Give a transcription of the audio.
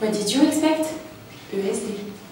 What did you expect? ESD.